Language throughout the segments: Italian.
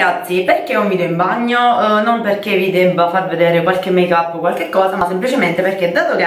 ragazzi, perché un video in bagno? Uh, non perché vi debba far vedere qualche make up o qualche cosa, ma semplicemente perché dato che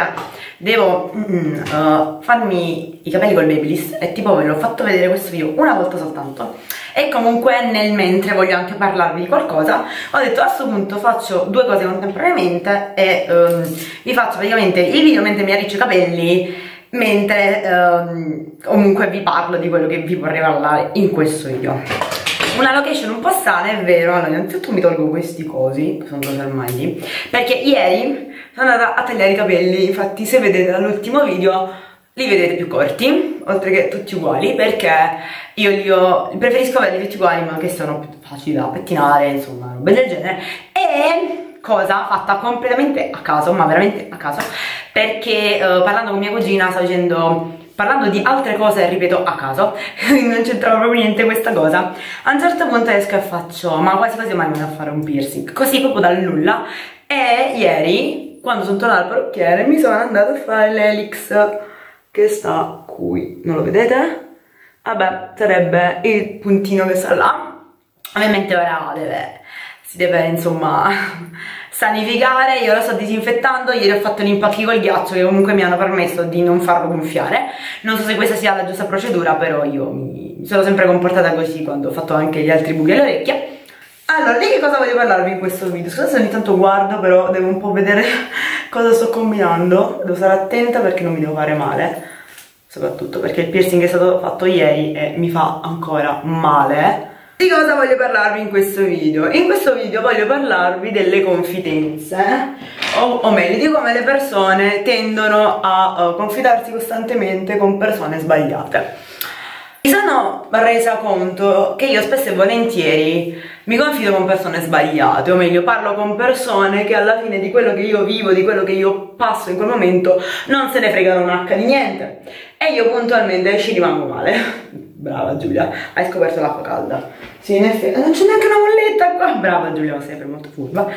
devo mm, uh, farmi i capelli col Babyliss e tipo ve l'ho fatto vedere questo video una volta soltanto e comunque nel mentre voglio anche parlarvi di qualcosa ho detto a questo punto faccio due cose contemporaneamente e um, vi faccio praticamente il video mentre mi arriccio i capelli mentre um, comunque vi parlo di quello che vi vorrei parlare in questo video una location un po' strana, è vero, allora innanzitutto mi tolgo questi cosi, sono cose armadi, perché ieri sono andata a tagliare i capelli, infatti se vedete dall'ultimo video li vedete più corti, oltre che tutti uguali, perché io li ho, preferisco averli tutti uguali ma che sono più facili da pettinare, insomma, robe del genere, e cosa? Fatta completamente a caso, ma veramente a caso, perché uh, parlando con mia cugina stavo dicendo parlando di altre cose, ripeto, a caso, non c'entrava proprio niente questa cosa, a un certo punto esco e faccio, ma quasi quasi mai mi a fare un piercing, così proprio dal nulla, e ieri, quando sono tornata al parrucchiere, mi sono andata a fare l'elix che sta qui, non lo vedete? Vabbè, sarebbe il puntino che sta là, ovviamente ora deve, si deve insomma sanificare, io lo sto disinfettando, ieri ho fatto gli impacchi col ghiaccio che comunque mi hanno permesso di non farlo gonfiare, non so se questa sia la giusta procedura, però io mi, sono sempre comportata così quando ho fatto anche gli altri buchi alle orecchie. Allora, di che cosa voglio parlarvi in questo video? Scusate se ogni tanto guardo, però devo un po' vedere cosa sto combinando, devo stare attenta perché non mi devo fare male, soprattutto perché il piercing è stato fatto ieri e mi fa ancora male di cosa voglio parlarvi in questo video? In questo video voglio parlarvi delle confidenze o, o meglio di come le persone tendono a uh, confidarsi costantemente con persone sbagliate mi sono resa conto che io spesso e volentieri mi confido con persone sbagliate, o meglio parlo con persone che alla fine di quello che io vivo, di quello che io passo in quel momento, non se ne fregano un H di niente. E io puntualmente ci rimango male. Brava Giulia, hai scoperto l'acqua calda. Sì, in effetti, non c'è neanche una molletta qua. Brava Giulia, sempre molto furba.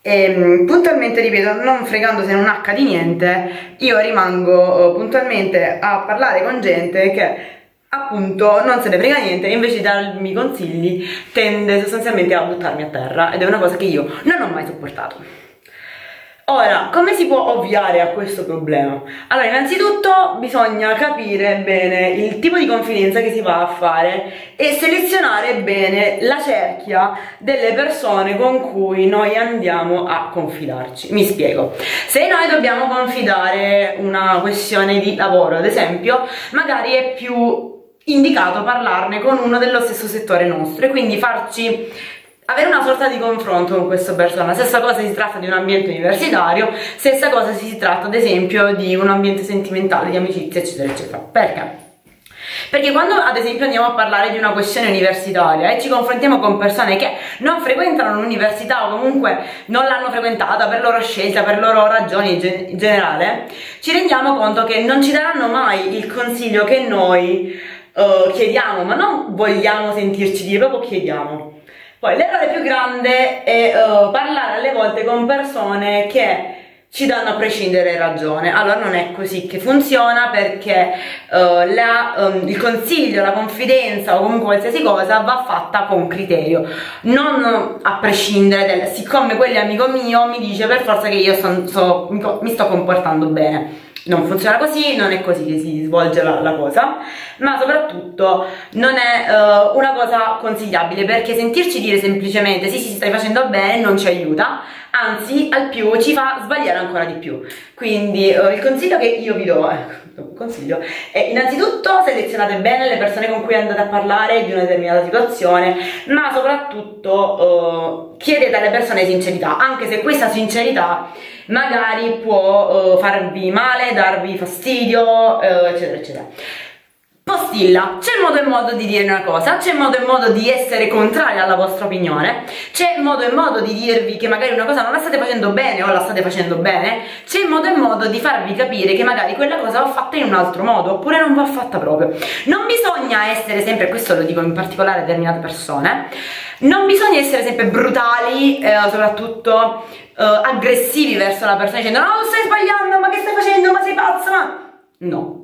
E, ehm, puntualmente, ripeto, non fregandosene un H di niente, io rimango uh, puntualmente a parlare con gente che appunto non se ne frega niente e invece di darmi consigli tende sostanzialmente a buttarmi a terra ed è una cosa che io non ho mai sopportato. Ora, come si può ovviare a questo problema? Allora, innanzitutto bisogna capire bene il tipo di confidenza che si va a fare e selezionare bene la cerchia delle persone con cui noi andiamo a confidarci. Mi spiego. Se noi dobbiamo confidare una questione di lavoro, ad esempio, magari è più indicato parlarne con uno dello stesso settore nostro e quindi farci avere una sorta di confronto con questa persona stessa cosa si tratta di un ambiente universitario stessa cosa si tratta ad esempio di un ambiente sentimentale di amicizia eccetera eccetera perché? Perché quando ad esempio andiamo a parlare di una questione universitaria e ci confrontiamo con persone che non frequentano l'università o comunque non l'hanno frequentata per loro scelta, per loro ragioni in generale, ci rendiamo conto che non ci daranno mai il consiglio che noi uh, chiediamo, ma non vogliamo sentirci dire, proprio chiediamo. Poi l'errore più grande è uh, parlare alle volte con persone che ci danno a prescindere ragione. Allora non è così che funziona perché uh, la, um, il consiglio, la confidenza o comunque qualsiasi cosa va fatta con criterio, non a prescindere del siccome quello è amico mio mi dice per forza che io son, so, mi, mi sto comportando bene non funziona così, non è così che si svolge la, la cosa, ma soprattutto non è uh, una cosa consigliabile perché sentirci dire semplicemente sì sì stai facendo bene non ci aiuta, anzi al più ci fa sbagliare ancora di più. Quindi uh, il consiglio che io vi do, ecco, consiglio, è innanzitutto selezionate bene le persone con cui andate a parlare di una determinata situazione, ma soprattutto uh, chiedete alle persone sincerità, anche se questa sincerità magari può uh, farvi male, darvi fastidio, uh, eccetera, eccetera. Postilla, c'è modo e modo di dire una cosa, c'è modo e modo di essere contrari alla vostra opinione, c'è modo e modo di dirvi che magari una cosa non la state facendo bene o la state facendo bene, c'è modo e modo di farvi capire che magari quella cosa va fatta in un altro modo oppure non va fatta proprio. Non bisogna essere sempre, questo lo dico in particolare a determinate persone, non bisogna essere sempre brutali, eh, soprattutto eh, aggressivi verso la persona dicendo no stai sbagliando, ma che stai facendo, ma sei pazza, ma... No,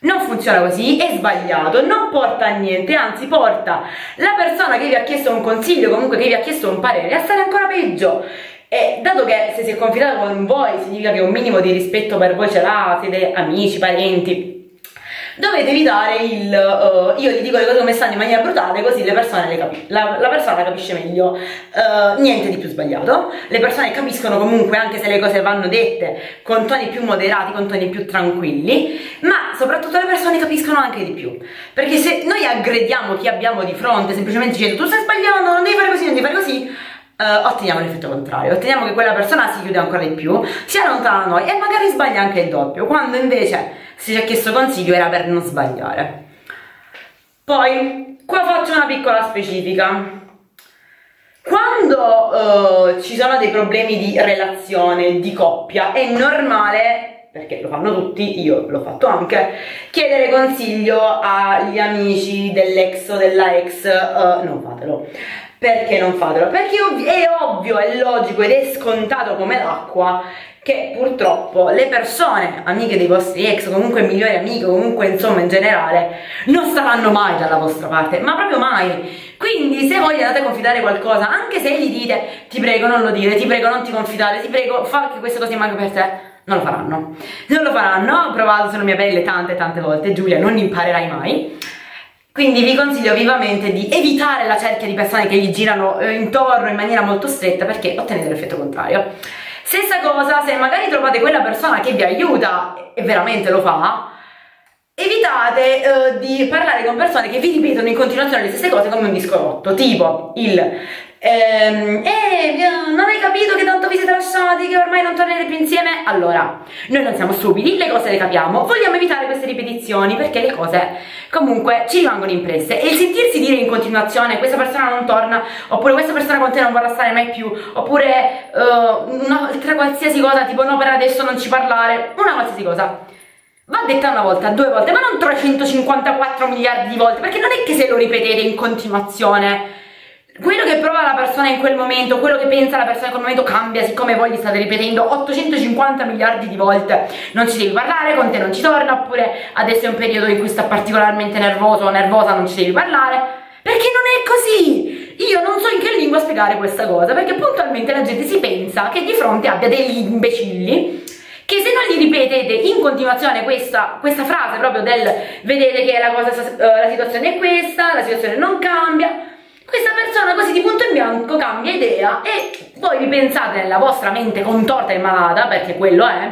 Non funziona così, è sbagliato, non porta a niente, anzi porta la persona che vi ha chiesto un consiglio, comunque che vi ha chiesto un parere, a stare ancora peggio. E dato che se si è confidato con voi significa che un minimo di rispetto per voi ce l'ha, siete amici, parenti, dovete evitare il uh, io gli dico le cose come stanno in maniera brutale così le persone le capi la, la, persona capisce meglio. Uh, niente di più sbagliato. Le persone capiscono comunque anche se le cose vanno dette con toni più moderati con toni più tranquilli ma soprattutto le persone capiscono anche di più. Perché se noi aggrediamo chi abbiamo di fronte semplicemente dicendo tu stai sbagliando non devi fare così non devi fare così Uh, otteniamo l'effetto contrario, otteniamo che quella persona si chiude ancora di più, si allontana da noi e magari sbaglia anche il doppio, quando invece si ci ha chiesto consiglio era per non sbagliare. Poi, qua faccio una piccola specifica. Quando uh, ci sono dei problemi di relazione, di coppia, è normale perché lo fanno tutti, io l'ho fatto anche, chiedere consiglio agli amici dell'ex o della ex, uh, non fatelo. Perché non fatelo? Perché è ovvio, è logico ed è scontato come l'acqua che purtroppo le persone, amiche dei vostri ex, comunque migliori amiche, comunque insomma in generale, non staranno mai dalla vostra parte, ma proprio mai. Quindi se voi gli andate a confidare qualcosa, anche se gli dite ti prego non lo dire, ti prego non ti confidare, ti prego fa che queste cose rimangono per te, non lo faranno. Non lo faranno, ho provato sulla mia pelle tante tante volte, Giulia non imparerai mai. Quindi vi consiglio vivamente di evitare la cerchia di persone che gli girano eh, intorno in maniera molto stretta perché ottenete l'effetto contrario. Stessa cosa, se magari trovate quella persona che vi aiuta e veramente lo fa, evitate uh, di parlare con persone che vi ripetono in continuazione le stesse cose come un disco rotto, tipo il Ehm, eh, non hai capito che tanto vi siete lasciati, che ormai non tornerete più insieme? Allora, noi non siamo stupidi, le cose le capiamo, vogliamo evitare queste ripetizioni perché le cose comunque ci rimangono impresse. E il sentirsi dire in continuazione questa persona non torna, oppure questa persona con te non vorrà stare mai più, oppure uh, un'altra qualsiasi cosa, tipo no per adesso non ci parlare, una qualsiasi cosa. Va detta una volta, due volte, ma non 354 miliardi di volte, perché non è che se lo ripetete in continuazione quello che prova la persona in quel momento, quello che pensa la persona in quel momento cambia, siccome voi gli state ripetendo 850 miliardi di volte non ci devi parlare, con te non ci torna, oppure adesso è un periodo in cui sta particolarmente nervoso o nervosa, non ci devi parlare, perché non è così! Io non so in che lingua spiegare questa cosa, perché puntualmente la gente si pensa che di fronte abbia degli imbecilli che se non gli ripetete in continuazione questa, questa frase proprio del vedete che la, cosa, uh, la situazione è questa, la situazione non cambia, questa persona così di punto in bianco cambia idea e voi vi pensate nella vostra mente contorta e malata, perché quello è,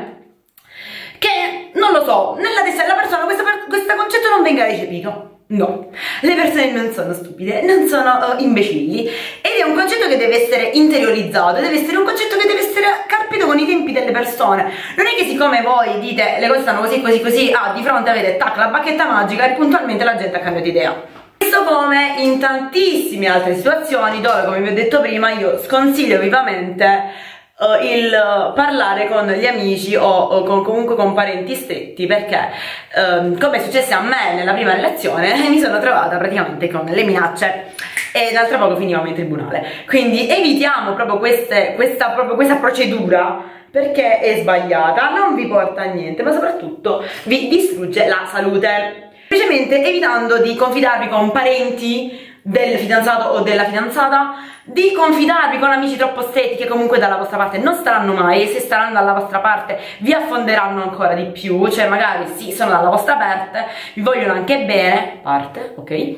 che, non lo so, nella testa della persona questo, questo concetto non venga recepito. No, le persone non sono stupide, non sono uh, imbecilli ed è un concetto che deve essere interiorizzato, deve essere un concetto che deve essere carpito con i tempi delle persone. Non è che siccome voi dite le cose stanno così così così, ah di fronte avete tac la bacchetta magica e puntualmente la gente ha cambiato idea. Questo come in tantissime altre situazioni dove, come vi ho detto prima, io sconsiglio vivamente Uh, il parlare con gli amici o, o con, comunque con parenti stretti perché um, come è successo a me nella prima relazione mi sono trovata praticamente con le minacce e l'altro poco finivamo in tribunale. Quindi evitiamo proprio, queste, questa, proprio questa procedura perché è sbagliata, non vi porta a niente ma soprattutto vi distrugge la salute semplicemente evitando di confidarvi con parenti del fidanzato o della fidanzata, di confidarvi con amici troppo stretti che comunque dalla vostra parte non staranno mai e se staranno dalla vostra parte vi affonderanno ancora di più, cioè magari sì, sono dalla vostra parte, vi vogliono anche bene, parte, ok?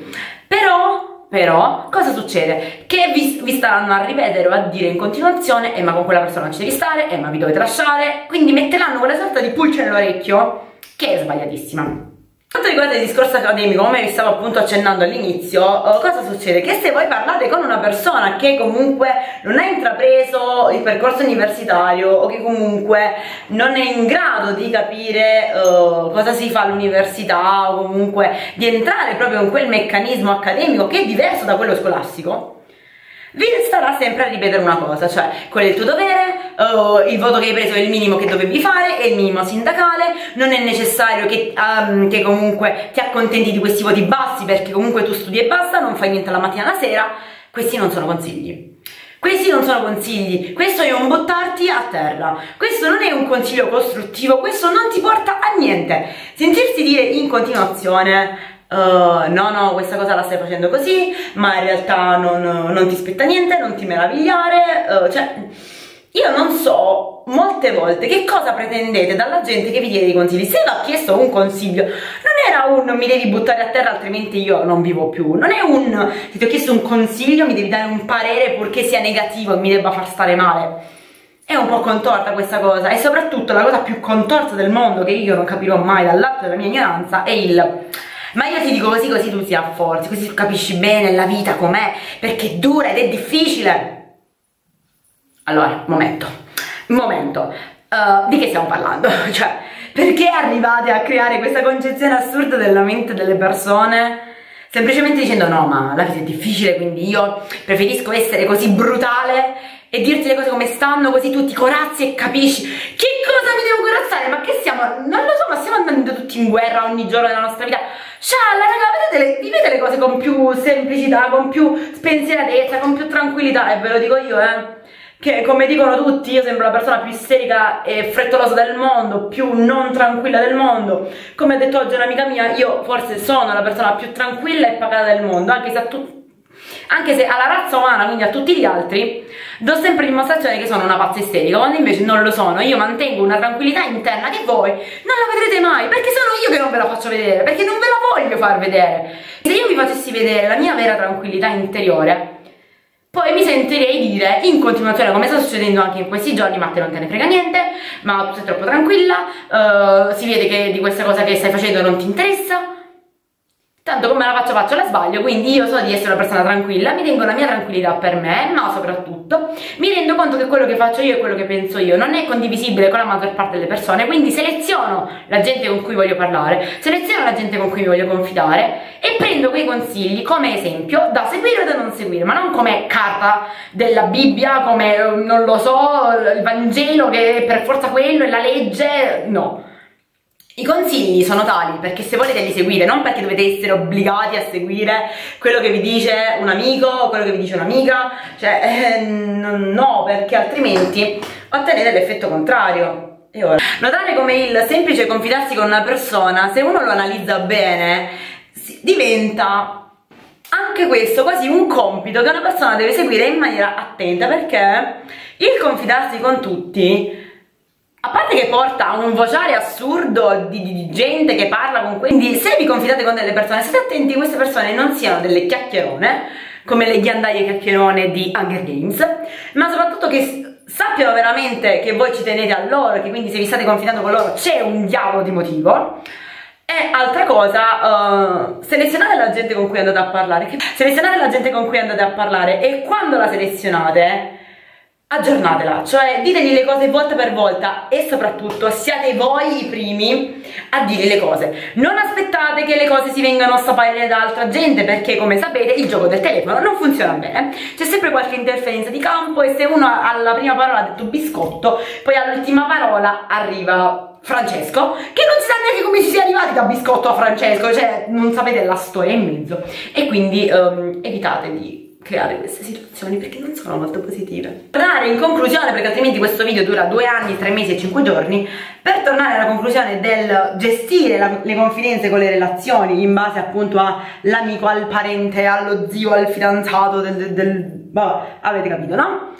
Però, però, cosa succede? Che vi, vi staranno a ripetere o a dire in continuazione, eh ma con quella persona non ci devi stare, eh ma vi dovete lasciare, quindi metteranno quella sorta di pulce nell'orecchio che è sbagliatissima. Quanto riguarda il discorso accademico, come vi stavo appunto accennando all'inizio, uh, cosa succede? Che se voi parlate con una persona che comunque non ha intrapreso il percorso universitario o che comunque non è in grado di capire uh, cosa si fa all'università o comunque di entrare proprio in quel meccanismo accademico che è diverso da quello scolastico, vi starà sempre a ripetere una cosa, cioè qual è il tuo dovere, uh, il voto che hai preso è il minimo che dovevi fare, è il minimo sindacale, non è necessario che, um, che comunque ti accontenti di questi voti bassi perché comunque tu studi e basta, non fai niente la mattina e la sera, questi non sono consigli. Questi non sono consigli, questo è un buttarti a terra, questo non è un consiglio costruttivo, questo non ti porta a niente. Sentirsi dire in continuazione Uh, no no questa cosa la stai facendo così ma in realtà non, non ti spetta niente non ti meravigliare uh, cioè io non so molte volte che cosa pretendete dalla gente che vi chiede i consigli. Se vi ha chiesto un consiglio non era un mi devi buttare a terra altrimenti io non vivo più non è un se ti ho chiesto un consiglio mi devi dare un parere purché sia negativo e mi debba far stare male è un po' contorta questa cosa e soprattutto la cosa più contorta del mondo che io non capirò mai dall'atto della mia ignoranza è il ma io ti dico così così tu ti rafforzi, così tu capisci bene la vita com'è, perché è dura ed è difficile. Allora, momento, momento, uh, di che stiamo parlando? cioè, perché arrivate a creare questa concezione assurda della mente delle persone? Semplicemente dicendo no, ma la vita è difficile, quindi io preferisco essere così brutale e dirti le cose come stanno, così tu ti corazzi e capisci che cosa mi devo corazzare, ma che stiamo, non lo so, ma stiamo andando tutti in guerra ogni giorno della nostra vita. Scialla, raga, vedete le, vivete le cose con più semplicità, con più spensieratezza, con più tranquillità, e ve lo dico io, eh che come dicono tutti io sembro la persona più isterica e frettolosa del mondo, più non tranquilla del mondo. Come ha detto oggi un'amica mia, io forse sono la persona più tranquilla e pagata del mondo, anche se a tutti anche se alla razza umana, quindi a tutti gli altri, do sempre dimostrazione che sono una pazza isterica, quando invece non lo sono. Io mantengo una tranquillità interna che voi non la vedrete mai, perché sono io che non ve la faccio vedere, perché non ve la voglio far vedere. Se io vi facessi vedere la mia vera tranquillità interiore, poi mi sentirei dire in continuazione, come sta succedendo anche in questi giorni, ma te non te ne frega niente, ma tu sei troppo tranquilla, uh, si vede che di questa cosa che stai facendo non ti interessa, tanto come la faccio faccio la sbaglio, quindi io so di essere una persona tranquilla, mi tengo la mia tranquillità per me, ma soprattutto mi rendo conto che quello che faccio io e quello che penso io non è condivisibile con la maggior parte delle persone, quindi seleziono la gente con cui voglio parlare, seleziono la gente con cui voglio confidare e prendo quei consigli come esempio da seguire o da non seguire, ma non come carta della Bibbia, come non lo so, il Vangelo che è per forza quello e la legge, no i consigli sono tali perché se volete li seguire, non perché dovete essere obbligati a seguire quello che vi dice un amico o quello che vi dice un'amica, cioè eh, no, perché altrimenti ottenete l'effetto contrario. E ora, notare come il semplice confidarsi con una persona, se uno lo analizza bene, diventa anche questo quasi un compito che una persona deve seguire in maniera attenta perché il confidarsi con tutti a parte che porta a un vociare assurdo di, di, di, gente che parla con quindi se vi confidate con delle persone state attenti che queste persone non siano delle chiacchierone come le ghiandaie chiacchierone di Hunger Games ma soprattutto che sappiano veramente che voi ci tenete a loro che quindi se vi state confidando con loro c'è un diavolo di motivo. E altra cosa, uh, selezionate la gente con cui andate a parlare selezionate la gente con cui andate a parlare e quando la selezionate aggiornatela, cioè ditegli le cose volta per volta e soprattutto siate voi i primi a dire le cose. Non aspettate che le cose si vengano a sapere da altra gente perché come sapete il gioco del telefono non funziona bene. C'è sempre qualche interferenza di campo e se uno alla prima parola ha detto biscotto, poi all'ultima parola arriva Francesco, che non si sa neanche come ci sia arrivati da biscotto a Francesco, cioè non sapete la storia in mezzo e quindi um, evitate di creare queste situazioni perché non sono molto positive. Tornare in conclusione, perché altrimenti questo video dura due anni, tre mesi e cinque giorni, per tornare alla conclusione del gestire la, le confidenze con le relazioni in base appunto all'amico, al parente, allo zio, al fidanzato, del, del, del... Vabbè, avete capito, no?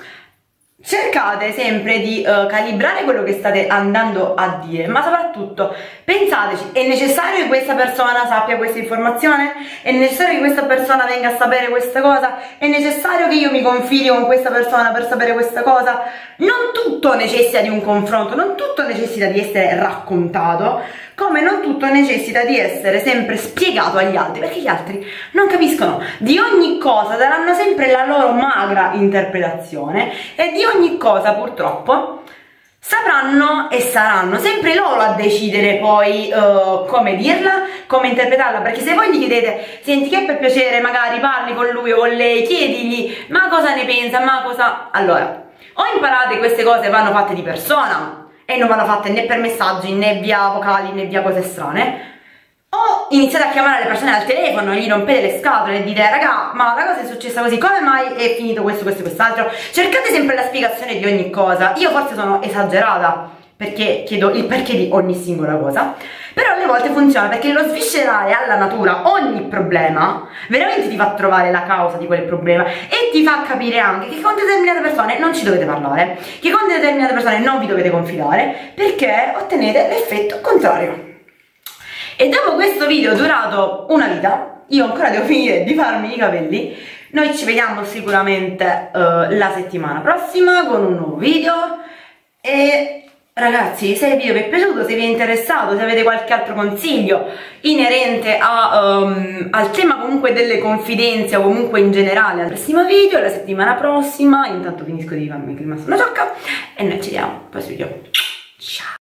Cercate sempre di uh, calibrare quello che state andando a dire ma soprattutto pensateci è necessario che questa persona sappia questa informazione? È necessario che questa persona venga a sapere questa cosa? È necessario che io mi confidi con questa persona per sapere questa cosa? Non tutto necessita di un confronto non tutto necessita di essere raccontato come non tutto necessita di essere sempre spiegato agli altri, perché gli altri non capiscono. Di ogni cosa daranno sempre la loro magra interpretazione e di ogni cosa purtroppo sapranno e saranno sempre loro a decidere poi uh, come dirla, come interpretarla, perché se voi gli chiedete, senti che per piacere magari parli con lui o con lei, chiedigli ma cosa ne pensa, ma cosa... Allora, o imparate queste cose vanno fatte di persona, e non vanno fatte né per messaggi né via vocali né via cose strane. O iniziate a chiamare le persone al telefono gli rompete le scatole e dite raga ma la cosa è successa così come mai è finito questo questo e quest'altro? Cercate sempre la spiegazione di ogni cosa. Io forse sono esagerata perché chiedo il perché di ogni singola cosa però alle volte funziona perché lo sviscerare alla natura ogni problema veramente ti fa trovare la causa di quel problema e ti fa capire anche che con determinate persone non ci dovete parlare che con determinate persone non vi dovete confidare perché ottenete l'effetto contrario. E dopo questo video durato una vita, io ancora devo finire di farmi i capelli, noi ci vediamo sicuramente uh, la settimana prossima con un nuovo video e ragazzi se il video vi è piaciuto, se vi è interessato, se avete qualche altro consiglio inerente a, um, al tema comunque delle confidenze o comunque in generale al prossimo video, la settimana prossima, intanto finisco di farmi il rimasto una ciocca e noi ci vediamo al prossimo video, ciao!